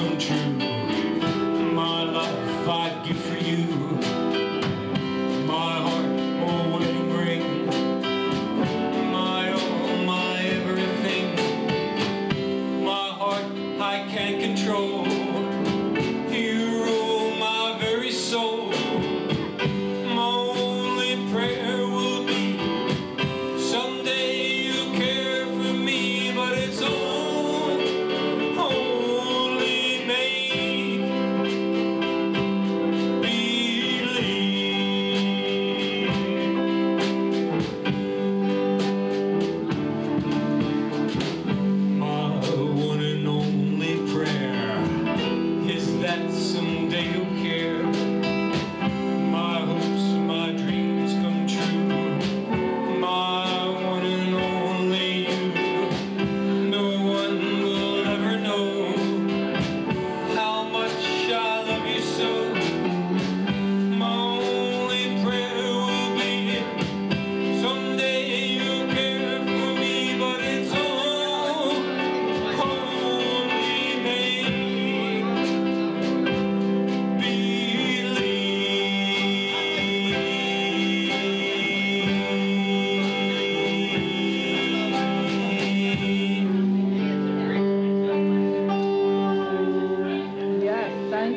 come true. My life I'd give for you. My heart, oh wedding ring. My all, my everything. My heart I can't control. day you care?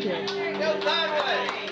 Thank you. Go sideways.